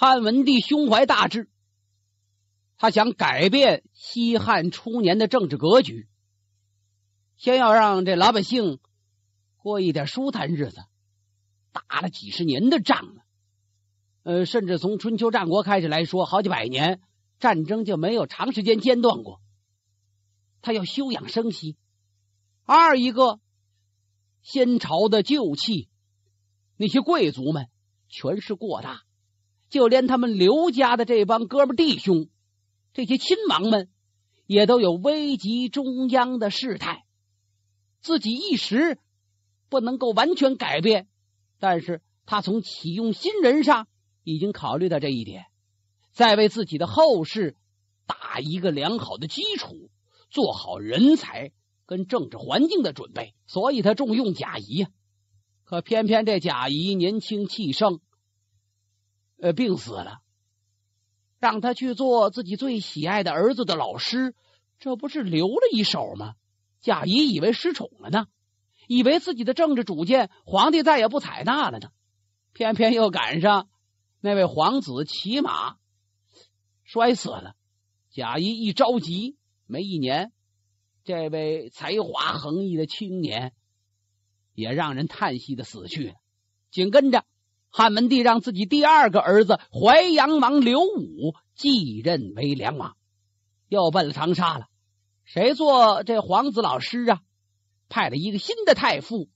汉文帝胸怀大志，他想改变西汉初年的政治格局，先要让这老百姓过一点舒坦日子。打了几十年的仗了，呃，甚至从春秋战国开始来说，好几百年战争就没有长时间间断过。他要休养生息。二一个，先朝的旧气，那些贵族们权势过大。就连他们刘家的这帮哥们弟兄，这些亲王们，也都有危及中央的事态。自己一时不能够完全改变，但是他从启用新人上已经考虑到这一点，在为自己的后事打一个良好的基础，做好人才跟政治环境的准备。所以他重用贾谊呀。可偏偏这贾谊年轻气盛。呃，病死了，让他去做自己最喜爱的儿子的老师，这不是留了一手吗？贾谊以为失宠了呢，以为自己的政治主见皇帝再也不采纳了呢，偏偏又赶上那位皇子骑马摔死了。贾谊一着急，没一年，这位才华横溢的青年也让人叹息的死去了。紧跟着。汉文帝让自己第二个儿子淮阳王刘武继任为梁王，又奔了长沙了。谁做这皇子老师啊？派了一个新的太傅，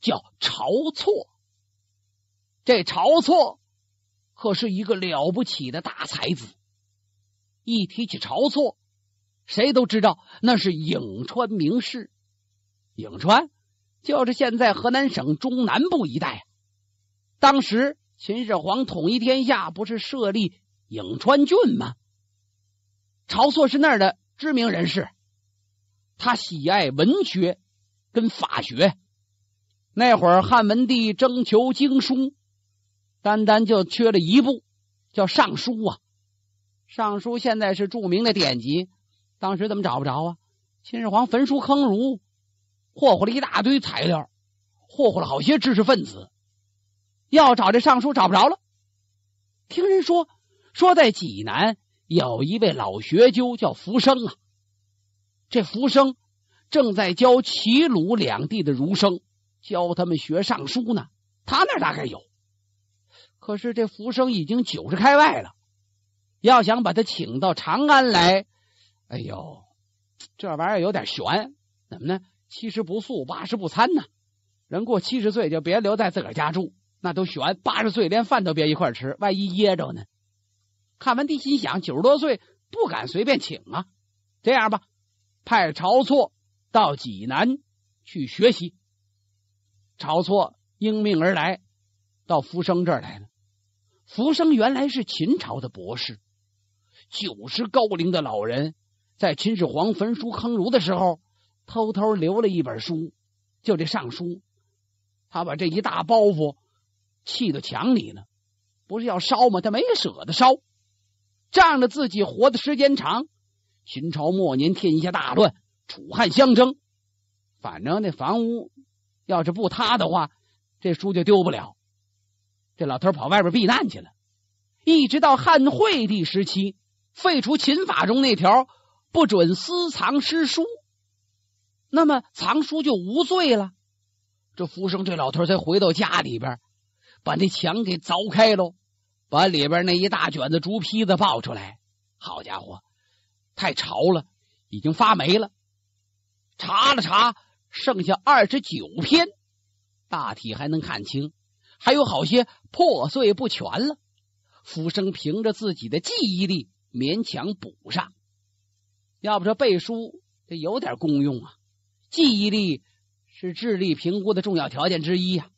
叫晁错。这晁错可是一个了不起的大才子。一提起晁错，谁都知道那是颍川名士。颍川就是现在河南省中南部一带。当时秦始皇统一天下，不是设立颍川郡吗？晁错是那儿的知名人士，他喜爱文学跟法学。那会儿汉文帝征求经书，单单就缺了一部，叫尚书啊。尚书现在是著名的典籍，当时怎么找不着啊？秦始皇焚书坑儒，霍霍了一大堆材料，霍霍了好些知识分子。要找这尚书找不着了，听人说说在济南有一位老学究叫福生啊，这福生正在教齐鲁两地的儒生，教他们学尚书呢。他那大概有，可是这福生已经九十开外了，要想把他请到长安来，哎呦，这玩意儿有点悬。怎么呢？七十不素，八十不餐呢。人过七十岁就别留在自个家住。那都悬，八十岁连饭都别一块吃，万一噎着呢？汉文帝心想，九十多岁不敢随便请啊。这样吧，派晁错到济南去学习。晁错应命而来，到福生这儿来了。福生原来是秦朝的博士，九十高龄的老人，在秦始皇焚书坑儒的时候，偷偷留了一本书，就这尚书。他把这一大包袱。砌到墙里了，不是要烧吗？他没舍得烧，仗着自己活的时间长。秦朝末年，天下大乱，楚汉相争，反正那房屋要是不塌的话，这书就丢不了。这老头跑外边避难去了，一直到汉惠帝时期，废除秦法中那条不准私藏诗书，那么藏书就无罪了。这福生这老头才回到家里边。把那墙给凿开喽，把里边那一大卷子竹坯子抱出来。好家伙，太潮了，已经发霉了。查了查，剩下二十九篇，大体还能看清，还有好些破碎不全了。福生凭着自己的记忆力勉强补上。要不说背书得有点功用啊，记忆力是智力评估的重要条件之一呀。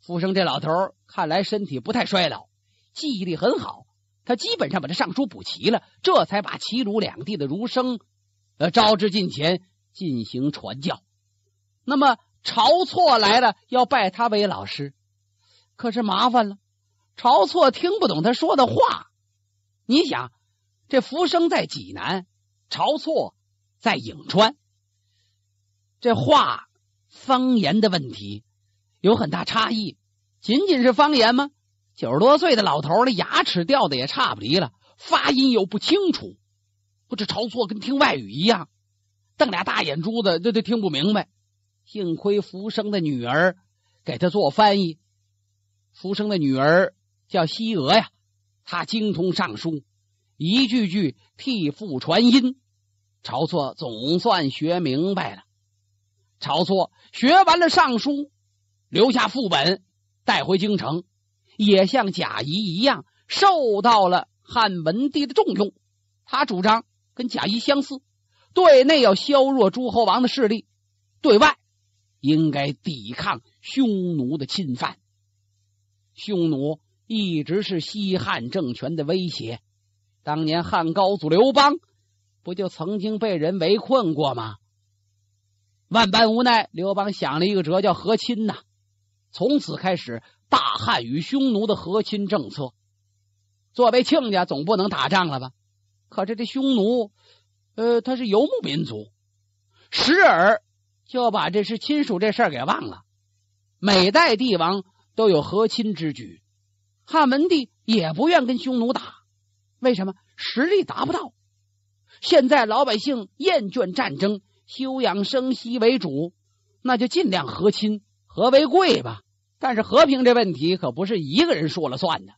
福生这老头看来身体不太衰老，记忆力很好。他基本上把这尚书补齐了，这才把齐鲁两地的儒生呃招至近前进行传教。那么晁错来了，要拜他为老师，可是麻烦了，晁错听不懂他说的话。你想，这福生在济南，晁错在颍川，这话方言的问题。有很大差异，仅仅是方言吗？九十多岁的老头，那牙齿掉的也差不离了，发音又不清楚，不这晁错跟听外语一样，瞪俩大眼珠子，这都听不明白。幸亏福生的女儿给他做翻译。福生的女儿叫西娥呀，她精通尚书，一句句替父传音。晁错总算学明白了。晁错学完了尚书，留下副本带回京城。也像贾谊一样受到了汉文帝的重用，他主张跟贾谊相似，对内要削弱诸侯王的势力，对外应该抵抗匈奴的侵犯。匈奴一直是西汉政权的威胁，当年汉高祖刘邦不就曾经被人围困过吗？万般无奈，刘邦想了一个辙，叫和亲呐。从此开始。大汉与匈奴的和亲政策，作为亲家总不能打仗了吧？可是这匈奴，呃，他是游牧民族，时而就把这是亲属这事儿给忘了。每代帝王都有和亲之举，汉文帝也不愿跟匈奴打，为什么？实力达不到。现在老百姓厌倦战争，休养生息为主，那就尽量和亲，和为贵吧。但是和平这问题可不是一个人说了算的。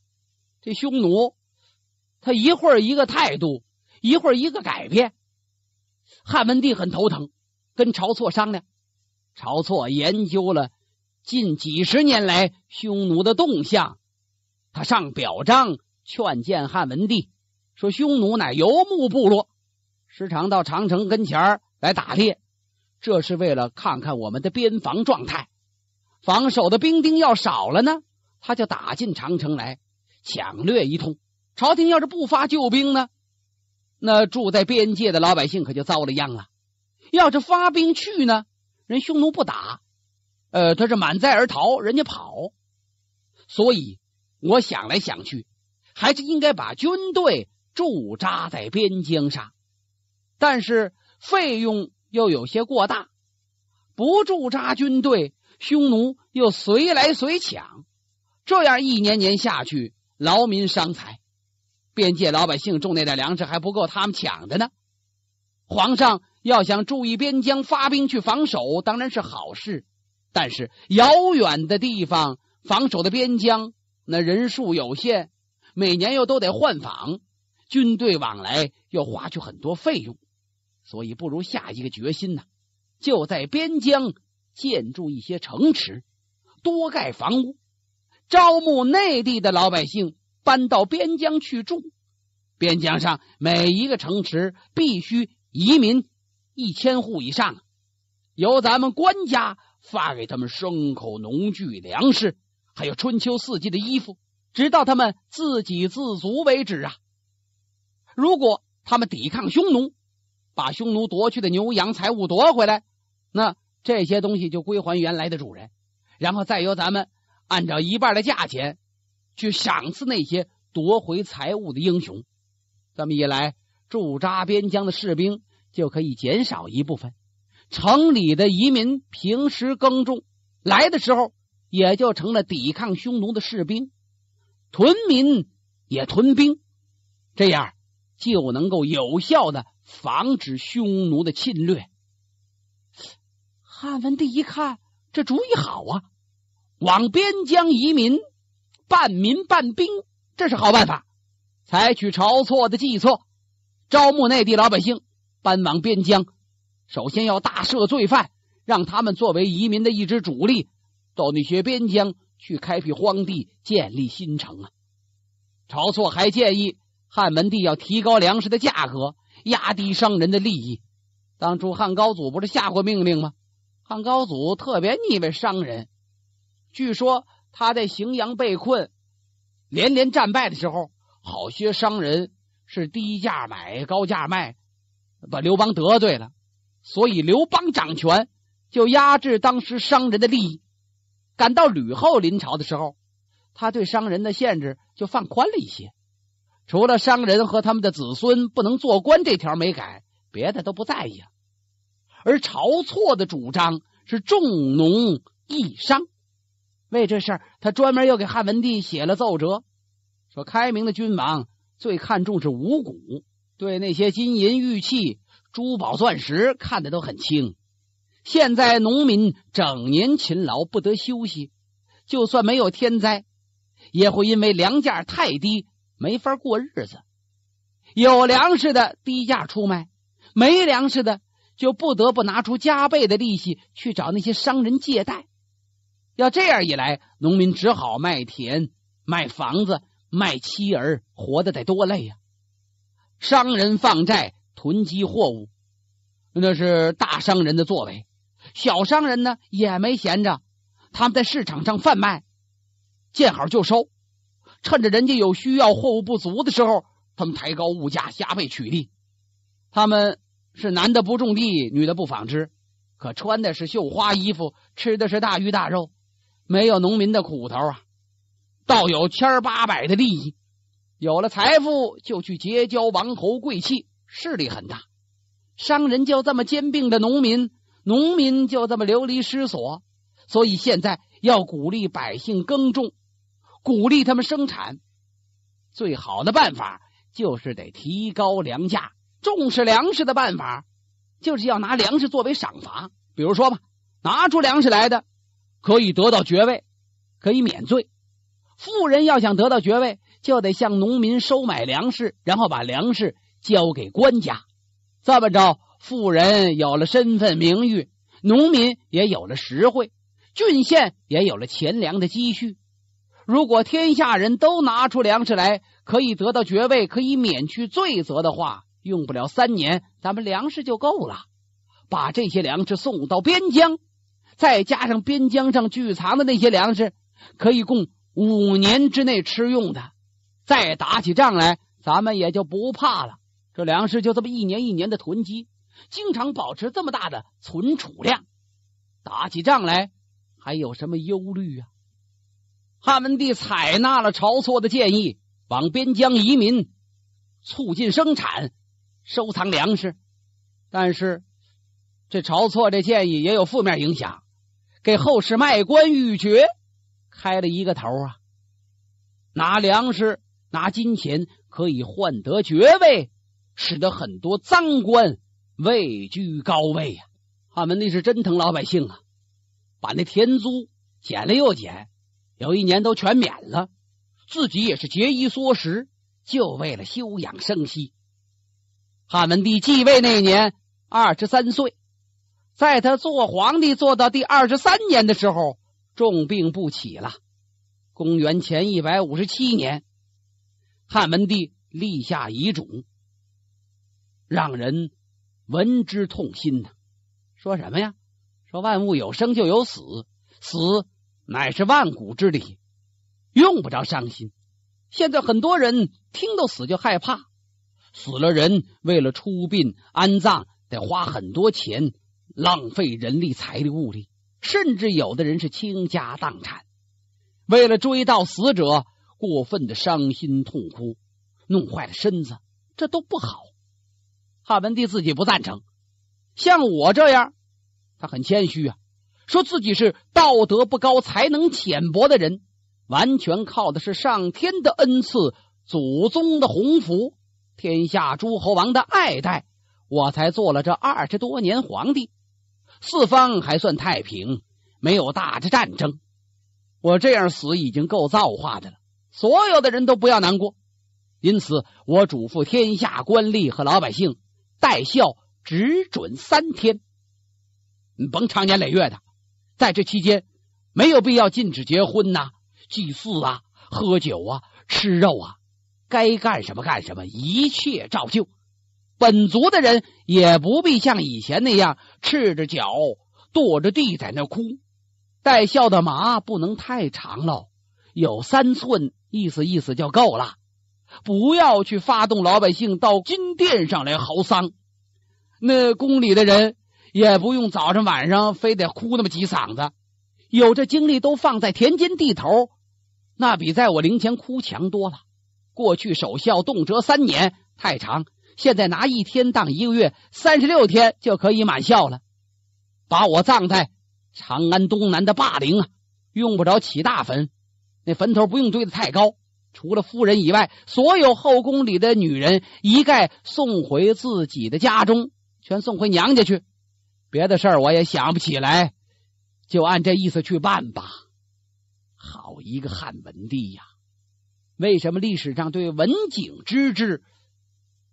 这匈奴，他一会儿一个态度，一会儿一个改变。汉文帝很头疼，跟晁错商量。晁错研究了近几十年来匈奴的动向，他上表彰劝谏汉文帝，说匈奴乃游牧部落，时常到长城跟前来打猎，这是为了看看我们的边防状态。防守的兵丁要少了呢，他就打进长城来抢掠一通。朝廷要是不发救兵呢，那住在边界的老百姓可就遭了殃了。要是发兵去呢，人匈奴不打，呃，他是满载而逃，人家跑。所以我想来想去，还是应该把军队驻扎在边疆上，但是费用又有些过大，不驻扎军队。匈奴又随来随抢，这样一年年下去，劳民伤财。边界老百姓种那点粮食还不够他们抢的呢。皇上要想注意边疆，发兵去防守，当然是好事。但是遥远的地方防守的边疆，那人数有限，每年又都得换防，军队往来要花去很多费用，所以不如下一个决心呢，就在边疆。建筑一些城池，多盖房屋，招募内地的老百姓搬到边疆去住。边疆上每一个城池必须移民一千户以上，由咱们官家发给他们牲口、农具、粮食，还有春秋四季的衣服，直到他们自给自足为止啊！如果他们抵抗匈奴，把匈奴夺去的牛羊财物夺回来，那……这些东西就归还原来的主人，然后再由咱们按照一半的价钱去赏赐那些夺回财物的英雄。这么一来，驻扎边疆的士兵就可以减少一部分，城里的移民平时耕种，来的时候也就成了抵抗匈奴的士兵，屯民也屯兵，这样就能够有效的防止匈奴的侵略。汉文帝一看，这主意好啊，往边疆移民，半民半兵，这是好办法。采取晁错的计策，招募内地老百姓搬往边疆。首先要大赦罪犯，让他们作为移民的一支主力，到那些边疆去开辟荒地，建立新城啊。晁错还建议汉文帝要提高粮食的价格，压低商人的利益。当初汉高祖不是下过命令吗？汉高祖特别腻歪商人，据说他在荥阳被困、连连战败的时候，好些商人是低价买、高价卖，把刘邦得罪了，所以刘邦掌权就压制当时商人的利益。赶到吕后临朝的时候，他对商人的限制就放宽了一些，除了商人和他们的子孙不能做官这条没改，别的都不在意了。而晁错的主张是重农抑商，为这事，他专门又给汉文帝写了奏折，说开明的君王最看重是五谷，对那些金银玉器、珠宝钻石看的都很轻。现在农民整年勤劳不得休息，就算没有天灾，也会因为粮价太低没法过日子。有粮食的低价出卖，没粮食的就不得不拿出加倍的利息去找那些商人借贷。要这样一来，农民只好卖田、卖房子、卖妻儿，活得得多累呀！商人放债囤积货物，那是大商人的作为；小商人呢，也没闲着，他们在市场上贩卖，见好就收，趁着人家有需要、货物不足的时候，他们抬高物价，加倍取利。他们是男的不种地，女的不纺织，可穿的是绣花衣服，吃的是大鱼大肉。没有农民的苦头啊，倒有千八百的利益。有了财富，就去结交王侯贵戚，势力很大。商人就这么兼并的农民，农民就这么流离失所。所以现在要鼓励百姓耕种，鼓励他们生产。最好的办法就是得提高粮价。重视粮食的办法，就是要拿粮食作为赏罚。比如说吧，拿出粮食来的。可以得到爵位，可以免罪。富人要想得到爵位，就得向农民收买粮食，然后把粮食交给官家。这么着，富人有了身份名誉，农民也有了实惠，郡县也有了钱粮的积蓄。如果天下人都拿出粮食来，可以得到爵位，可以免去罪责的话，用不了三年，咱们粮食就够了。把这些粮食送到边疆。再加上边疆上聚藏的那些粮食，可以供五年之内吃用的。再打起仗来，咱们也就不怕了。这粮食就这么一年一年的囤积，经常保持这么大的存储量。打起仗来，还有什么忧虑啊？汉文帝采纳了晁错的建议，往边疆移民，促进生产，收藏粮食。但是，这晁错这建议也有负面影响。给后世卖官鬻爵开了一个头啊！拿粮食、拿金钱可以换得爵位，使得很多赃官位居高位呀。汉文帝是真疼老百姓啊，把那田租减了又减，有一年都全免了，自己也是节衣缩食，就为了休养生息。汉文帝继位那年二十三岁。在他做皇帝做到第二十三年的时候，重病不起了。公元前一百五十七年，汉文帝立下遗嘱，让人闻之痛心呐。说什么呀？说万物有生就有死，死乃是万古之理，用不着伤心。现在很多人听到死就害怕，死了人为了出殡安葬得花很多钱。浪费人力、财力、物力，甚至有的人是倾家荡产，为了追悼死者，过分的伤心痛哭，弄坏了身子，这都不好。汉文帝自己不赞成。像我这样，他很谦虚啊，说自己是道德不高、才能浅薄的人，完全靠的是上天的恩赐、祖宗的鸿福、天下诸侯王的爱戴，我才做了这二十多年皇帝。四方还算太平，没有大的战争。我这样死已经够造化的了，所有的人都不要难过。因此，我嘱咐天下官吏和老百姓，待孝只准三天，你甭长年累月的。在这期间，没有必要禁止结婚呐、祭祀啊、喝酒啊、吃肉啊，该干什么干什么，一切照旧。本族的人也不必像以前那样赤着脚跺着地在那哭。带孝的马不能太长喽，有三寸，意思意思就够了。不要去发动老百姓到金殿上来嚎丧。那宫里的人也不用早上晚上非得哭那么几嗓子，有这精力都放在田间地头，那比在我灵前哭强多了。过去守孝动辄三年，太长。现在拿一天当一个月，三十六天就可以满孝了。把我葬在长安东南的霸陵啊，用不着起大坟，那坟头不用堆的太高。除了夫人以外，所有后宫里的女人一概送回自己的家中，全送回娘家去。别的事儿我也想不起来，就按这意思去办吧。好一个汉文帝呀！为什么历史上对文景之治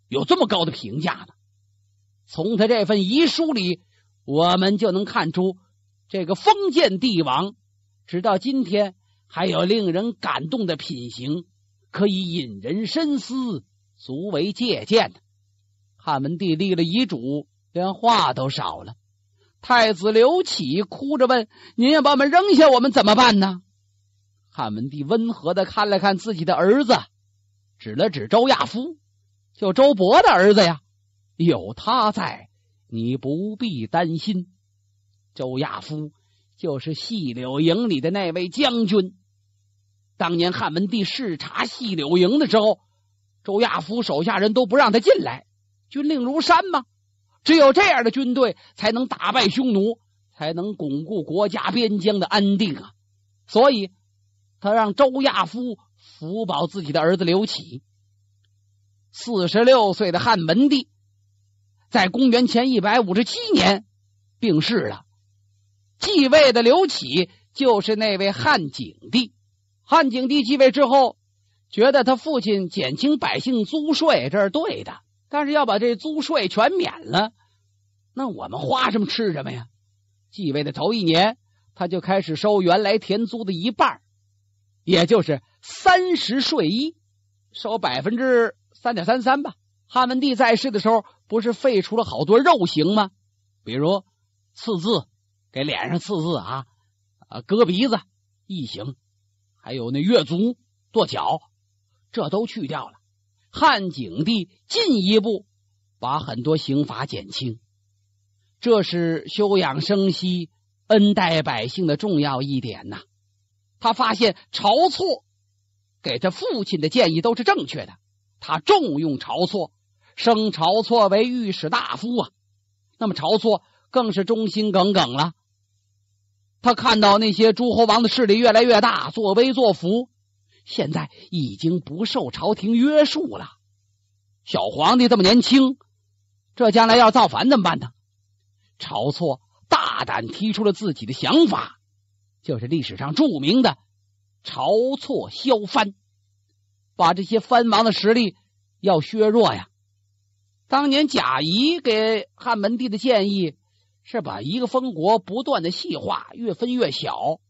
有这么高的评价呢？从他这份遗书里，我们就能看出，这个封建帝王直到今天。还有令人感动的品行，可以引人深思，足为借鉴的。汉文帝立了遗嘱，连话都少了。太子刘启哭着问：“您要把我们扔下，我们怎么办呢？”汉文帝温和的看了看自己的儿子，指了指周亚夫：“就周勃的儿子呀，有他在，你不必担心。”周亚夫。就是细柳营里的那位将军。当年汉文帝视察细柳营的时候，周亚夫手下人都不让他进来，军令如山嘛。只有这样的军队，才能打败匈奴，才能巩固国家边疆的安定啊。所以，他让周亚夫扶保自己的儿子刘启。四十六岁的汉文帝，在公元前一百五十七年病逝了。继位的刘启就是那位汉景帝。汉景帝继位之后，觉得他父亲减轻百姓租税这是对的，但是要把这租税全免了，那我们花什么吃什么呀？继位的头一年，他就开始收原来田租的一半，也就是三十税一，收百分之三点三三吧。汉文帝在世的时候，不是废除了好多肉刑吗？比如刺字。给脸上刺字啊，啊，割鼻子异刑，还有那越足跺脚，这都去掉了。汉景帝进一步把很多刑罚减轻，这是休养生息、恩待百姓的重要一点呐。他发现晁错给他父亲的建议都是正确的，他重用晁错，升晁错为御史大夫啊。那么晁错更是忠心耿耿了。他看到那些诸侯王的势力越来越大，作威作福，现在已经不受朝廷约束了。小皇帝这么年轻，这将来要造反怎么办呢？晁错大胆提出了自己的想法，就是历史上著名的“晁错削藩”，把这些藩王的实力要削弱呀。当年贾谊给汉文帝的建议。是把一个封国不断的细化，越分越小。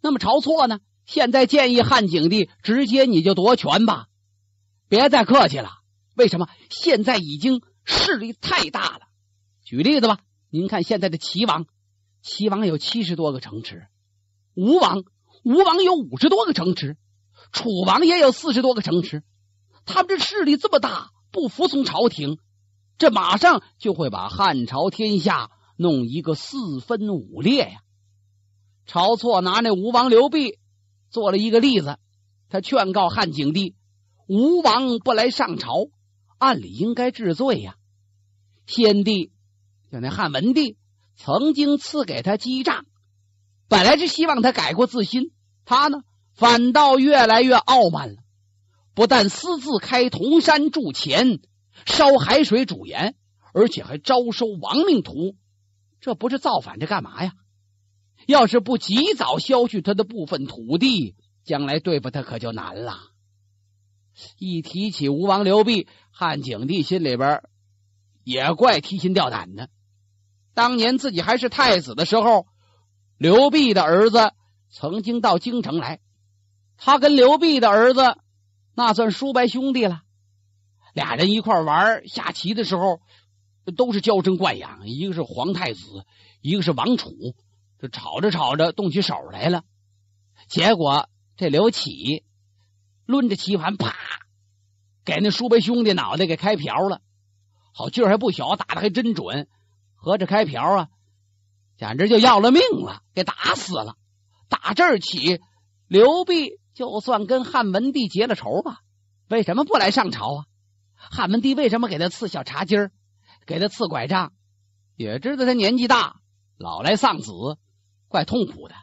那么晁错呢？现在建议汉景帝直接你就夺权吧，别再客气了。为什么？现在已经势力太大了。举例子吧，您看现在的齐王，齐王有七十多个城池；吴王，吴王有五十多个城池；楚王也有四十多个城池。他们这势力这么大，不服从朝廷，这马上就会把汉朝天下。弄一个四分五裂呀！晁错拿那吴王刘濞做了一个例子，他劝告汉景帝：吴王不来上朝，按理应该治罪呀。先帝就那汉文帝曾经赐给他姬杖，本来是希望他改过自新，他呢反倒越来越傲慢了，不但私自开铜山铸钱，烧海水煮盐，而且还招收亡命徒。这不是造反，这干嘛呀？要是不及早削去他的部分土地，将来对付他可就难了。一提起吴王刘濞，汉景帝心里边也怪提心吊胆的。当年自己还是太子的时候，刘濞的儿子曾经到京城来，他跟刘濞的儿子那算叔伯兄弟了，俩人一块玩下棋的时候。都是娇生惯养，一个是皇太子，一个是王储，这吵着吵着动起手来了。结果这刘启抡着棋盘，啪，给那叔伯兄弟脑袋给开瓢了。好劲儿还不小，打的还真准。合着开瓢啊，简直就要了命了，给打死了。打这儿起，刘备就算跟汉文帝结了仇吧？为什么不来上朝啊？汉文帝为什么给他赐小茶几儿？给他赐拐杖，也知道他年纪大，老来丧子，怪痛苦的。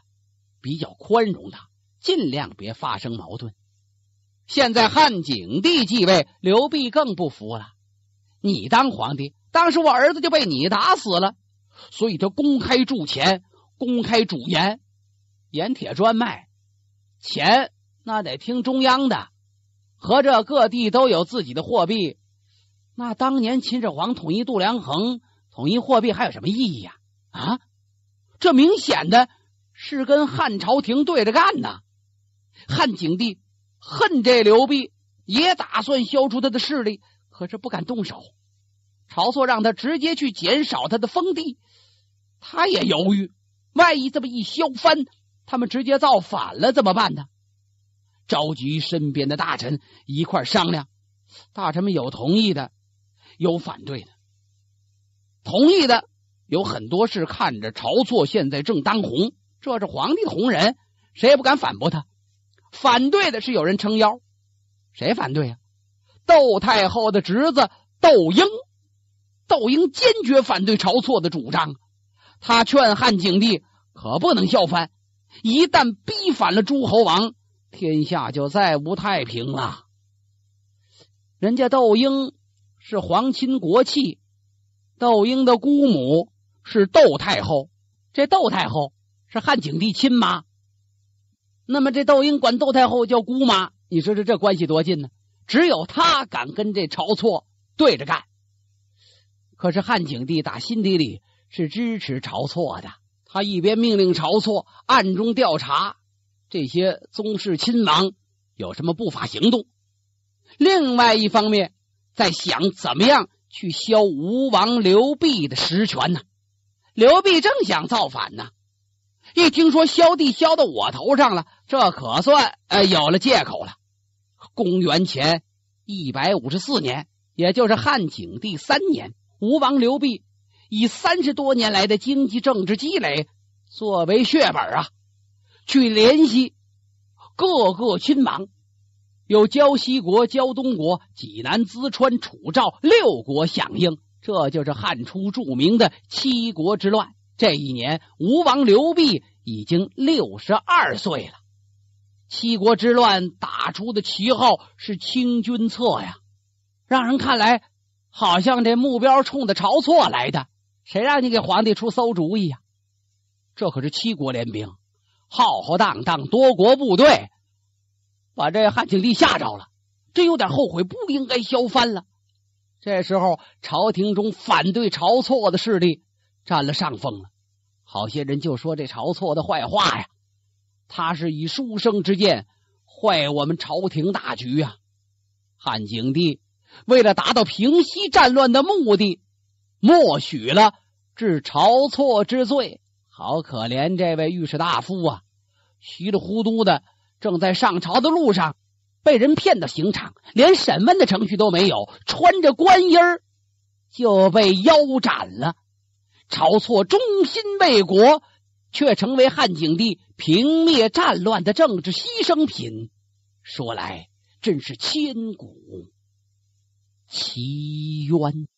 比较宽容他，尽量别发生矛盾。现在汉景帝继位，刘弼更不服了。你当皇帝，当时我儿子就被你打死了，所以他公开铸钱，公开主盐，盐铁专卖，钱那得听中央的。合着各地都有自己的货币，那当年秦始皇统一度量衡、统一货币还有什么意义呀？啊，这明显的是跟汉朝廷对着干呢。汉景帝恨这刘弼，也打算消除他的势力，可是不敢动手。晁错让他直接去减少他的封地，他也犹豫，万一这么一削藩，他们直接造反了怎么办呢？召集身边的大臣一块商量，大臣们有同意的，有反对的。同意的有很多是看着晁错现在正当红，这是皇帝的红人，谁也不敢反驳他。反对的是有人撑腰，谁反对啊？窦太后的侄子窦婴，窦婴坚决反对晁错的主张，他劝汉景帝可不能效藩，一旦逼反了诸侯王。天下就再无太平了。人家窦婴是皇亲国戚，窦婴的姑母是窦太后，这窦太后是汉景帝亲妈。那么这窦婴管窦太后叫姑妈，你说这这关系多近呢？只有他敢跟这晁错对着干。可是汉景帝打心底里是支持晁错的，他一边命令晁错暗中调查。这些宗室亲王有什么不法行动？另外一方面，在想怎么样去削吴王刘濞的实权呢？刘濞正想造反呢，一听说削地削到我头上了，这可算呃有了借口了。公元前一百五十四年，也就是汉景帝三年，吴王刘濞以三十多年来的经济政治积累作为血本啊。去联系各个亲王，有胶西国、胶东国、济南、淄川、楚赵六国响应，这就是汉初著名的七国之乱。这一年，吴王刘濞已经六十二岁了。七国之乱打出的旗号是清君侧呀，让人看来好像这目标冲着晁错来的。谁让你给皇帝出馊主意呀？这可是七国联兵。浩浩荡荡多国部队，把这汉景帝吓着了，真有点后悔，不应该削藩了。这时候，朝廷中反对晁错的势力占了上风了，好些人就说这晁错的坏话呀，他是以书生之见坏我们朝廷大局啊。汉景帝为了达到平息战乱的目的，默许了治晁错之罪。好可怜这位御史大夫啊，稀里糊涂的正在上朝的路上，被人骗到刑场，连审问的程序都没有，穿着官衣儿就被腰斩了。晁错忠心为国，却成为汉景帝平灭战乱的政治牺牲品，说来真是千古奇冤。